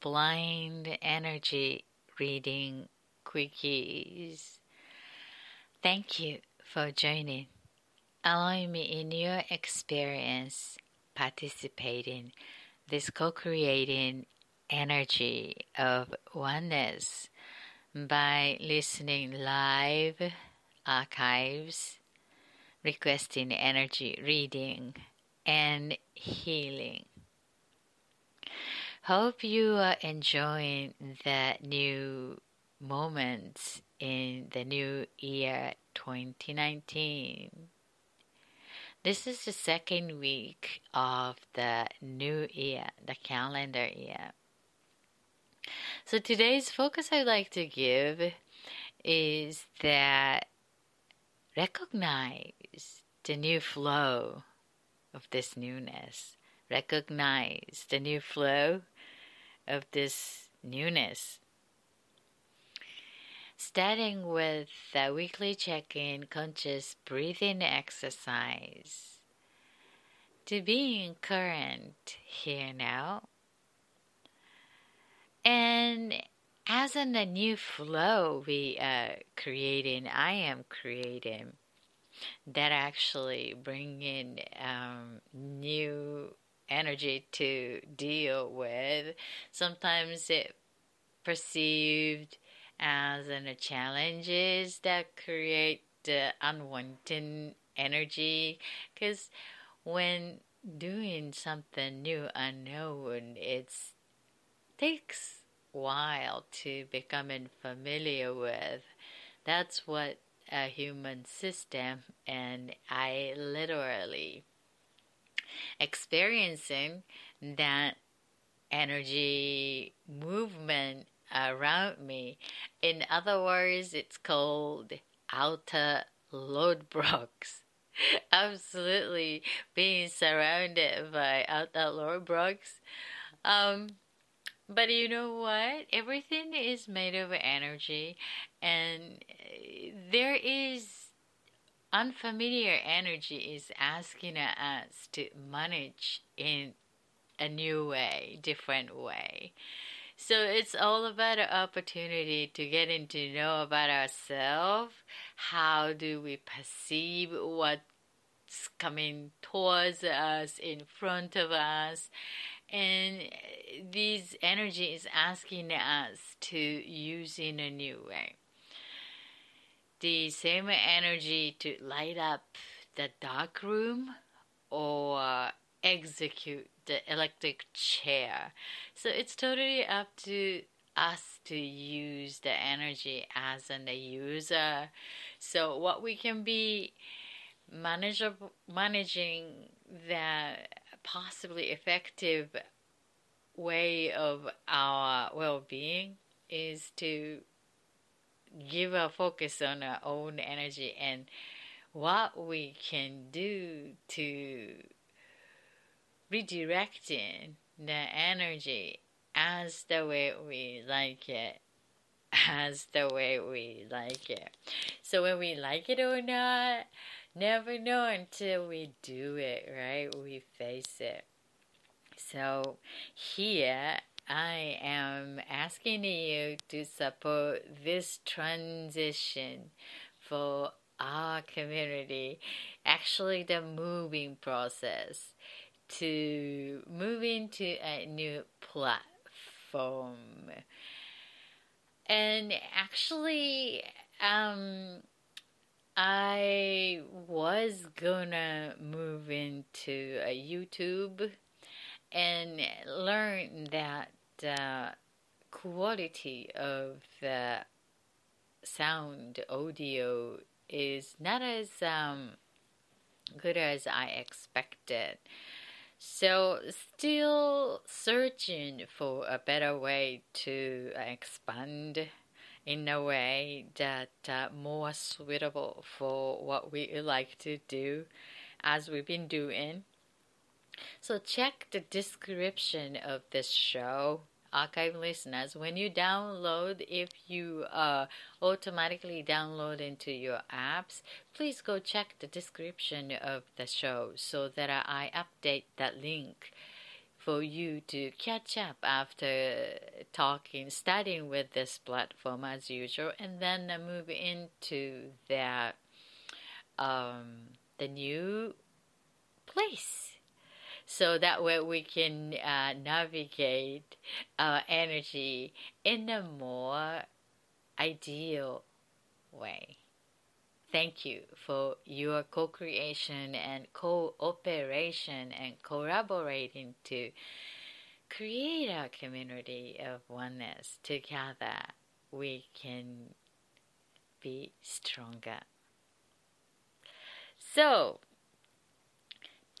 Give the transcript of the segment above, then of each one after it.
blind energy reading quickies. Thank you for joining. Allow me in your experience participating this co-creating energy of oneness by listening live archives, requesting energy reading and healing. Hope you are enjoying the new moments in the new year 2019. This is the second week of the new year, the calendar year. So today's focus I'd like to give is that recognize the new flow of this newness. Recognize the new flow of this newness. Starting with the weekly check in conscious breathing exercise. To being current here now. And as in the new flow we are creating, I am creating, that actually bring in um, new energy to deal with. Sometimes it perceived as in the uh, challenges that create the unwanted energy because when doing something new unknown it takes while to becoming familiar with that's what a human system and i literally experiencing that energy movement around me. In other words, it's called outer roadblocks. Absolutely being surrounded by outer roadblocks. Um, but you know what? Everything is made of energy, and there is unfamiliar energy is asking us to manage in a new way, different way. So it's all about an opportunity to getting to know about ourselves. How do we perceive what's coming towards us, in front of us? And these energy is asking us to use in a new way. The same energy to light up the dark room or execute the electric chair. So it's totally up to us to use the energy as an user. So what we can be manageable, managing the possibly effective way of our well-being is to give a focus on our own energy and what we can do to redirecting the energy as the way we like it as the way we like it. So when we like it or not never know until we do it right? We face it. So here I am asking you to support this transition for our community, actually, the moving process to move into a new platform. And actually, um, I was gonna move into a YouTube and learn that the quality of the sound audio is not as um, good as I expected. So, still searching for a better way to expand in a way that uh, more suitable for what we like to do as we've been doing. So, check the description of this show archive listeners, when you download, if you uh, automatically download into your apps, please go check the description of the show so that I update that link for you to catch up after talking, starting with this platform as usual, and then move into that um, the new place. So that way we can uh, navigate our energy in a more ideal way. Thank you for your co creation and cooperation and collaborating to create a community of oneness. Together, we can be stronger. So,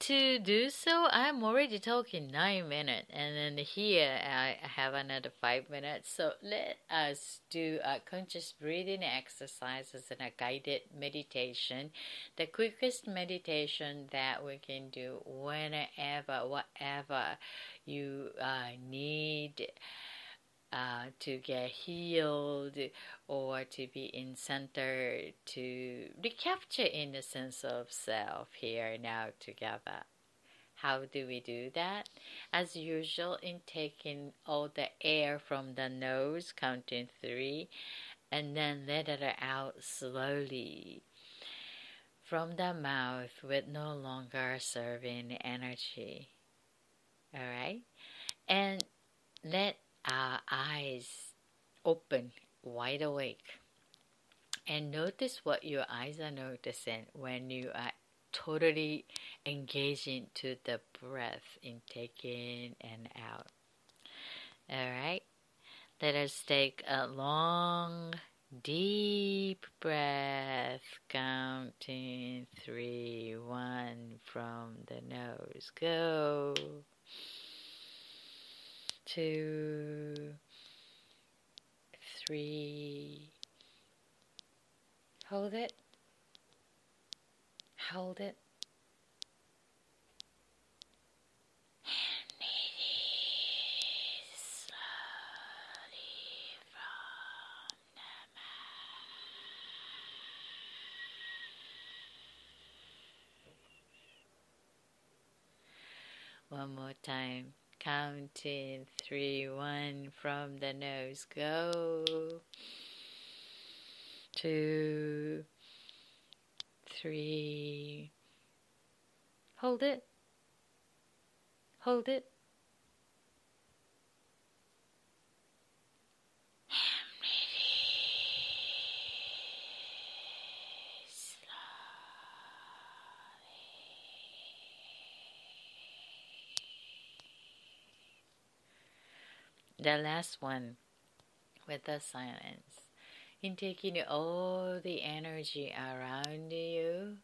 to do so, I'm already talking nine minutes, and then here I have another five minutes. So let us do a conscious breathing exercises and a guided meditation, the quickest meditation that we can do whenever, whatever you uh, need uh, to get healed or to be in center to recapture in the sense of self here now together. How do we do that? As usual, in taking all the air from the nose, counting three, and then let it out slowly from the mouth with no longer serving energy. Alright? And let our eyes open, wide awake. And notice what your eyes are noticing when you are totally engaging to the breath in taking and out. Alright? Let us take a long, deep breath, counting three, one from the nose. Go two, three. Hold it. Hold it. One more time counting three, one from the nose. Go. Two, three. Hold it. Hold it. The last one with the silence. In taking all the energy around you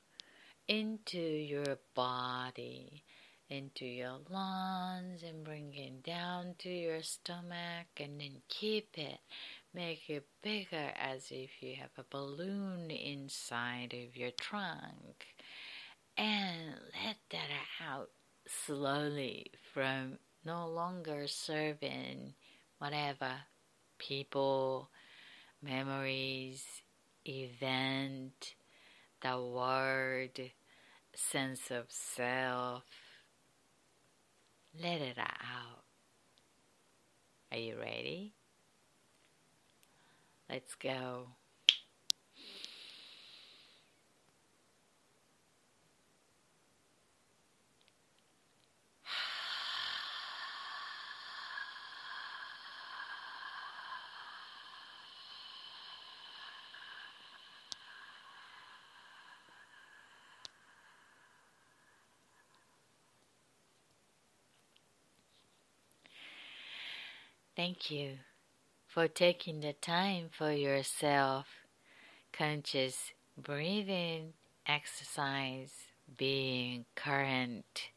into your body, into your lungs, and bring it down to your stomach, and then keep it. Make it bigger as if you have a balloon inside of your trunk. And let that out slowly from no longer serving whatever people, memories, event, the word, sense of self. Let it out. Are you ready? Let's go. Thank you for taking the time for yourself. Conscious breathing exercise being current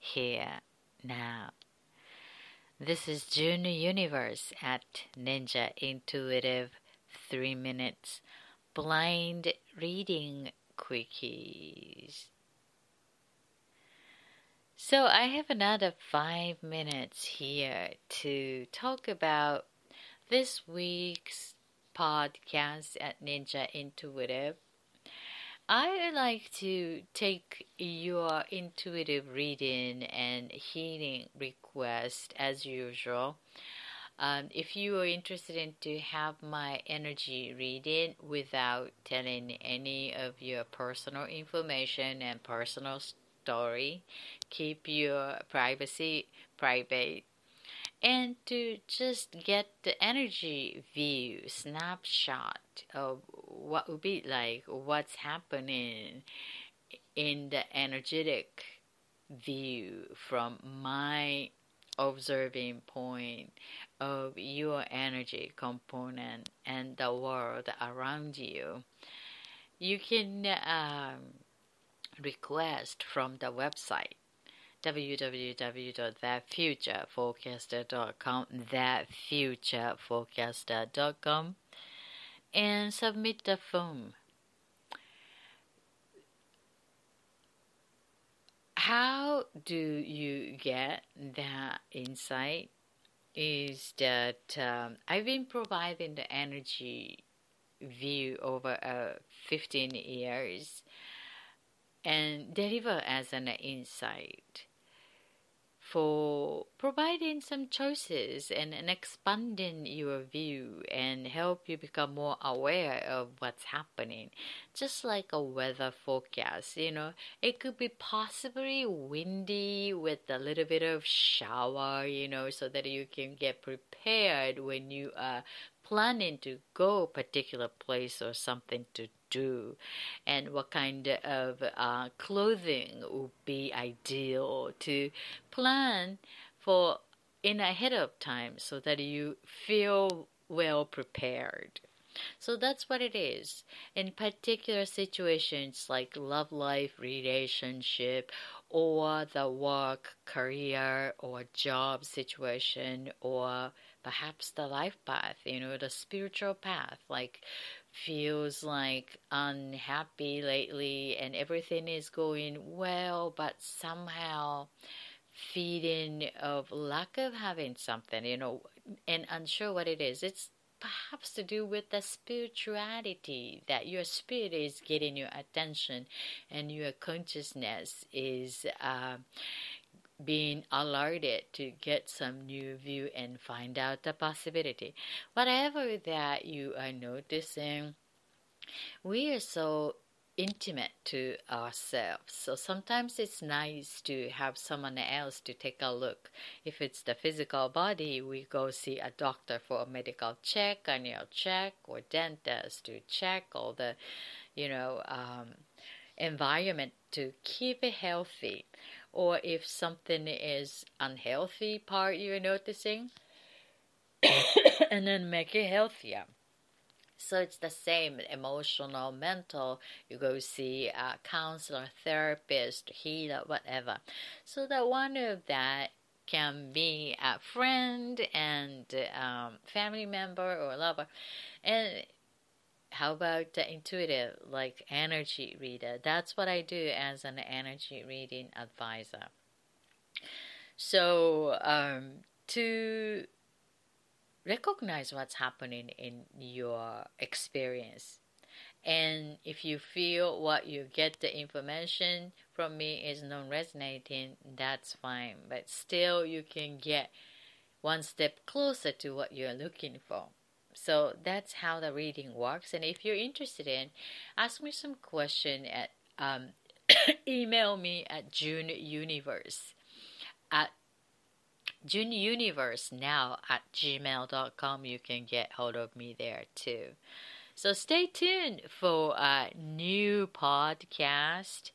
here now. This is June Universe at Ninja Intuitive 3 Minutes Blind Reading Quickies. So I have another five minutes here to talk about this week's podcast at Ninja Intuitive. I like to take your intuitive reading and healing request as usual. Um, if you are interested in to have my energy reading without telling any of your personal information and personal story, keep your privacy private and to just get the energy view snapshot of what would be like what's happening in the energetic view from my observing point of your energy component and the world around you. You can um, request from the website www.thefutureforecaster.com, thefutureforecaster.com, and submit the form. How do you get that insight? Is that um, I've been providing the energy view over uh, 15 years and deliver as an insight for providing some choices and, and expanding your view and help you become more aware of what's happening. Just like a weather forecast, you know, it could be possibly windy with a little bit of shower, you know, so that you can get prepared when you are planning to go particular place or something to do and what kind of uh, clothing would be ideal to plan for in ahead of time so that you feel well prepared. So that's what it is. In particular situations like love life, relationship, or the work, career, or job situation, or perhaps the life path, you know, the spiritual path, like feels like unhappy lately and everything is going well, but somehow feeling of lack of having something, you know, and unsure what it is. It's perhaps to do with the spirituality that your spirit is getting your attention and your consciousness is uh, being alerted to get some new view and find out the possibility. Whatever that you are noticing, we are so intimate to ourselves. So sometimes it's nice to have someone else to take a look. If it's the physical body, we go see a doctor for a medical check, a annual check, or dentist to check all the, you know, um, environment to keep it healthy or if something is unhealthy part you're noticing and then make it healthier. So it's the same emotional mental. You go see a counselor therapist healer whatever. So that one of that can be a friend and um, family member or lover. And how about the intuitive, like energy reader? That's what I do as an energy reading advisor. So, um, to recognize what's happening in your experience. And if you feel what you get the information from me is non resonating, that's fine. But still, you can get one step closer to what you're looking for. So that's how the reading works. And if you're interested in, ask me some question at um, email me at June Universe at June Universe now at gmail.com. You can get hold of me there too. So stay tuned for a new podcast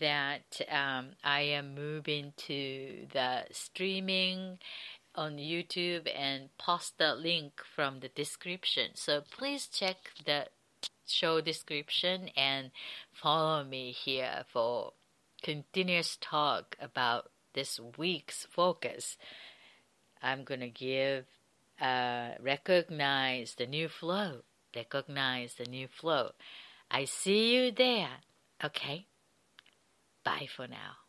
that um, I am moving to the streaming on YouTube and post the link from the description. So please check the show description and follow me here for continuous talk about this week's focus. I'm gonna give uh, recognize the new flow. Recognize the new flow. I see you there. Okay. Bye for now.